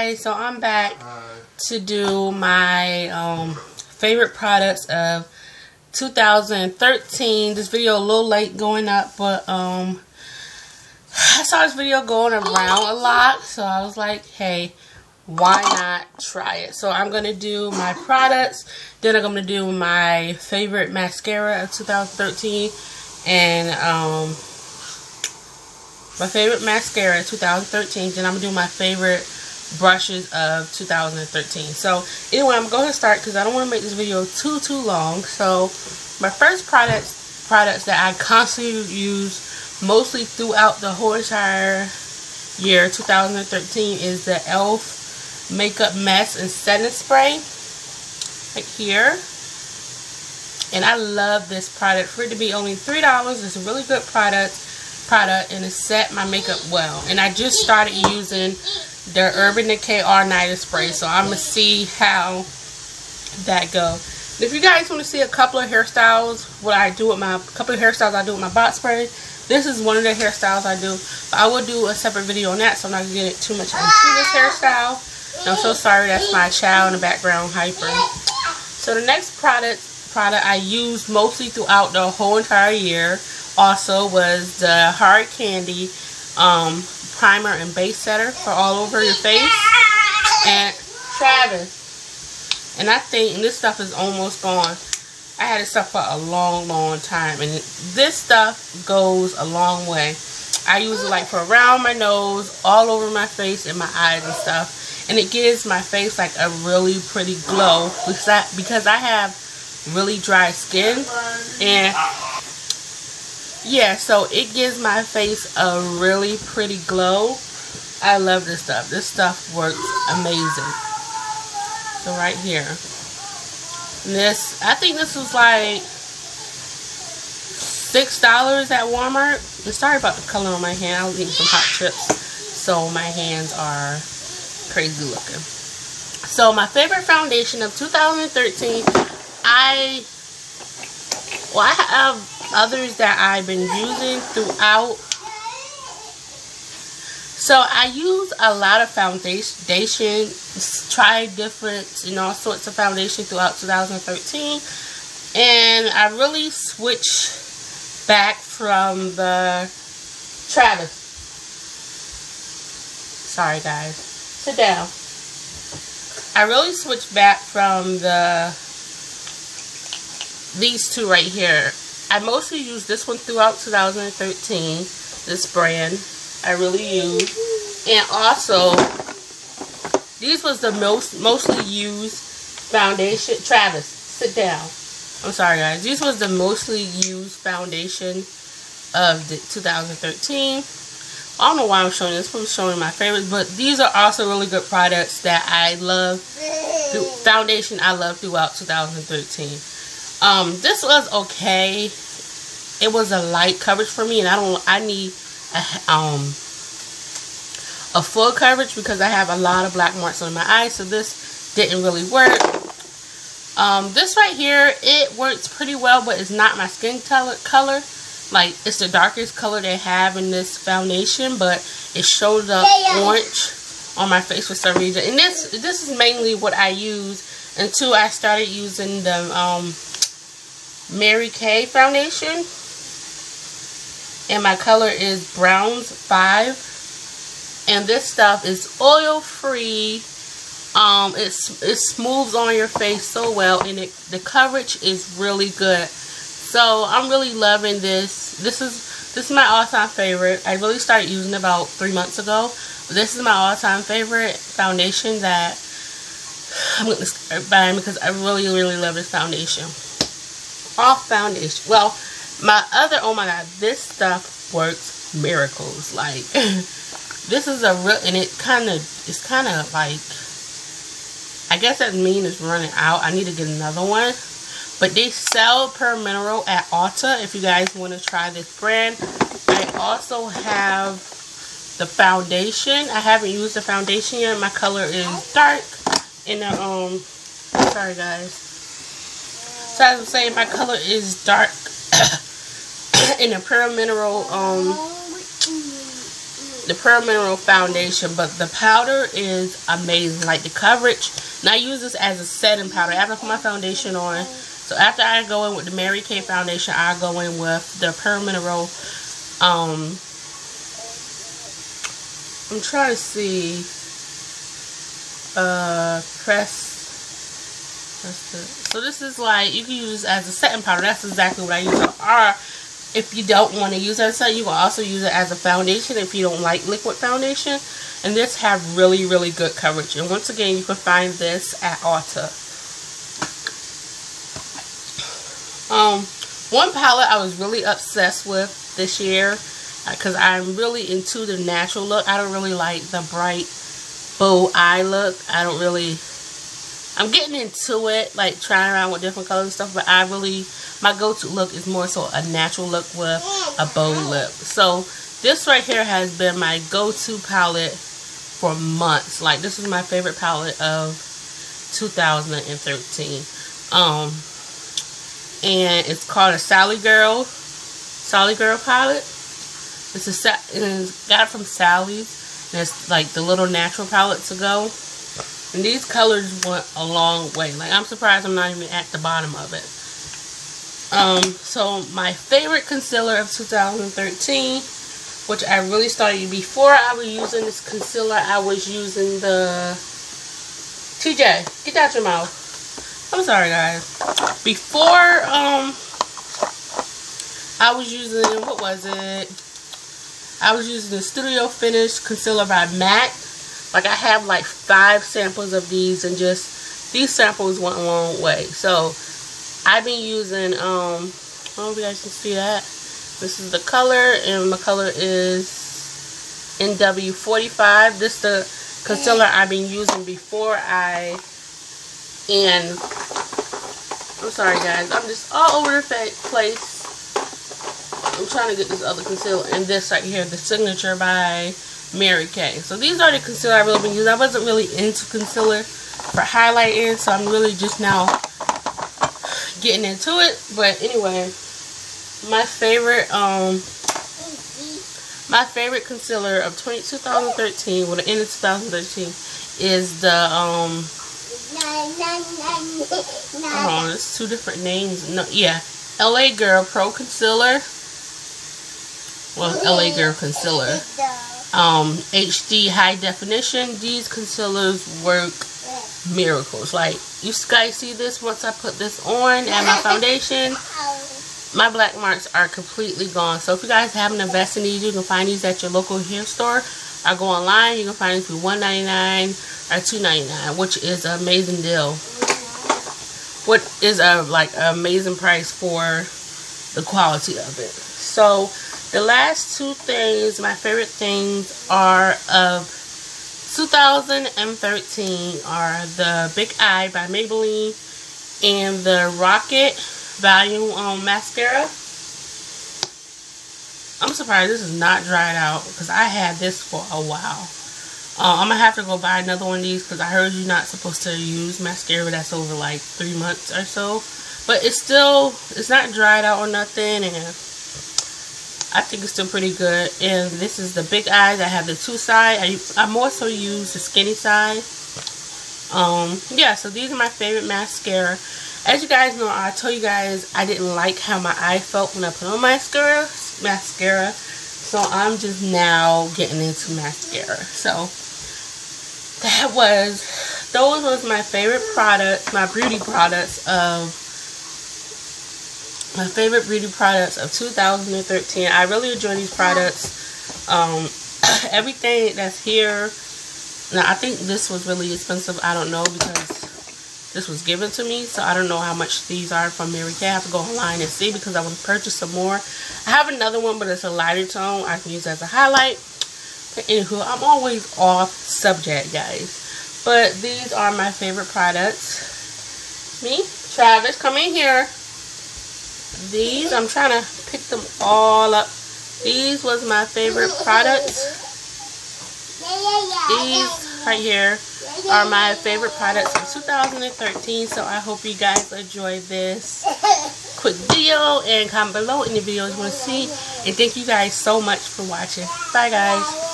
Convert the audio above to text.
Okay, so I'm back to do my um, favorite products of 2013. This video a little late going up, but um, I saw this video going around a lot, so I was like, hey, why not try it? So I'm going to do my products, then I'm going to do my favorite mascara of 2013, and um, my favorite mascara 2013, then I'm going to do my favorite brushes of 2013. So anyway, I'm going to start because I don't want to make this video too, too long. So my first products, products that I constantly use mostly throughout the whole entire year 2013 is the e.l.f. Makeup Mist and Setting Spray. Right here. And I love this product. For it to be only $3, it's a really good product product and it set my makeup well. And I just started using the Urban Decay All Nighter Spray. So I'm going to see how that go. If you guys want to see a couple of hairstyles, what I do with my, couple of hairstyles I do with my bot spray, this is one of the hairstyles I do. But I will do a separate video on that, so I'm not to get too much into this hairstyle. And I'm so sorry, that's my child in the background hyper. So the next product product I used mostly throughout the whole entire year also was the Hard Candy um, primer and base setter for all over your face. And Travis. And I think this stuff is almost gone. I had this stuff for a long, long time. And this stuff goes a long way. I use it like for around my nose, all over my face, and my eyes and stuff. And it gives my face like a really pretty glow. Because I, because I have really dry skin. And yeah, so it gives my face a really pretty glow. I love this stuff. This stuff works amazing. So right here. This, I think this was like $6 at Walmart. I'm sorry about the color on my hand. I was eating some hot chips. So my hands are crazy looking. So my favorite foundation of 2013, I, well I have others that I've been using throughout. So I use a lot of foundation, try different, you know, all sorts of foundation throughout 2013. And I really switched back from the Travis. Sorry guys. Sit down. I really switched back from the these two right here I mostly used this one throughout 2013. This brand I really use. And also, these was the most mostly used foundation. Travis, sit down. I'm sorry guys. These was the mostly used foundation of the 2013. I don't know why I'm showing this. I'm showing my favorites. But these are also really good products that I love. Foundation I love throughout 2013. Um, this was okay. It was a light coverage for me, and I don't. I need a, um a full coverage because I have a lot of black marks on my eyes. So this didn't really work. Um, this right here, it works pretty well, but it's not my skin color. color. Like, it's the darkest color they have in this foundation, but it shows up orange on my face for some reason. And this this is mainly what I use until I started using the um, Mary Kay foundation. And my color is Bronze 5. And this stuff is oil free. Um, it's, it smooths on your face so well. And it, the coverage is really good. So I'm really loving this. This is this is my all-time favorite. I really started using about three months ago. This is my all-time favorite foundation that I'm going to start buying because I really, really love this foundation off foundation. Well, my other, oh my god, this stuff works miracles. Like, this is a real, and it kind of, it's kind of like, I guess that mean it's running out. I need to get another one. But they sell Pur Mineral at Ulta if you guys want to try this brand. I also have the foundation. I haven't used the foundation yet. My color is dark. And the, um, sorry guys. So as I'm saying, my color is dark in a Pur Mineral um, the Pur Mineral Foundation, but the powder is amazing. Like the coverage, and I use this as a setting powder after I put my foundation on. So after I go in with the Mary Kay foundation, I go in with the Pur Mineral. Um, I'm trying to see. Uh, press. So this is like you can use as a setting powder. That's exactly what I use. Or if you don't want to use it as a you can also use it as a foundation if you don't like liquid foundation. And this have really, really good coverage. And once again, you can find this at Ulta. Um, one palette I was really obsessed with this year because uh, I'm really into the natural look. I don't really like the bright bow eye look. I don't really I'm getting into it, like trying around with different colors and stuff, but I really, my go-to look is more so a natural look with a bow lip. So this right here has been my go-to palette for months. Like this is my favorite palette of 2013. Um, and it's called a Sally Girl, Sally Girl palette. It's a, it's got it from Sally's. And it's like the little natural palette to go. And these colors went a long way. Like, I'm surprised I'm not even at the bottom of it. Um, so, my favorite concealer of 2013, which I really started before I was using this concealer, I was using the TJ, get out your mouth. I'm sorry, guys. Before, um, I was using, what was it? I was using the Studio Finish Concealer by MAC like I have like five samples of these and just these samples went a long way. So I've been using um I don't know if you guys can see that. This is the color and my color is NW45. This is the concealer I've been using before I and I'm sorry guys, I'm just all over the place. I'm trying to get this other concealer and this right here, the signature by Mary Kay. So these are the concealer I've really been using. I wasn't really into concealer for highlighting, so I'm really just now getting into it. But anyway, my favorite um my favorite concealer of 20, 2013, well the end of 2013, is the um hold on, it's two different names. No, yeah, LA Girl Pro Concealer. Well, LA Girl Concealer um, HD high definition, these concealers work miracles. Like, you guys see this once I put this on and my foundation, my black marks are completely gone. So if you guys haven't invested in these, you can find these at your local hair store. I go online, you can find these for $1.99 or $2.99, which is an amazing deal. What is a like amazing price for the quality of it. So the last two things, my favorite things are of 2013 are the Big Eye by Maybelline and the Rocket Volume um, Mascara. I'm surprised this is not dried out because I had this for a while. Uh, I'm going to have to go buy another one of these because I heard you're not supposed to use mascara that's over like three months or so. But it's still, it's not dried out or nothing and I think it's still pretty good. And this is the big eyes. I have the two side. I, I more so use the skinny side. Um, yeah, so these are my favorite mascara. As you guys know, I told you guys I didn't like how my eye felt when I put on mascara. Mascara. So I'm just now getting into mascara. So that was, those was my favorite products, my beauty products of my favorite beauty products of 2013. I really enjoy these products. Um, everything that's here. Now, I think this was really expensive. I don't know because this was given to me. So, I don't know how much these are from Mary Kay. I have to go online and see because I want to purchase some more. I have another one, but it's a lighter tone. I can use as a highlight. But anywho, I'm always off subject, guys. But these are my favorite products. Me, Travis, come in here these i'm trying to pick them all up. These was my favorite products these right here are my favorite products of 2013 so i hope you guys enjoy this quick video and comment below any videos you want to see. And thank you guys so much for watching. Bye guys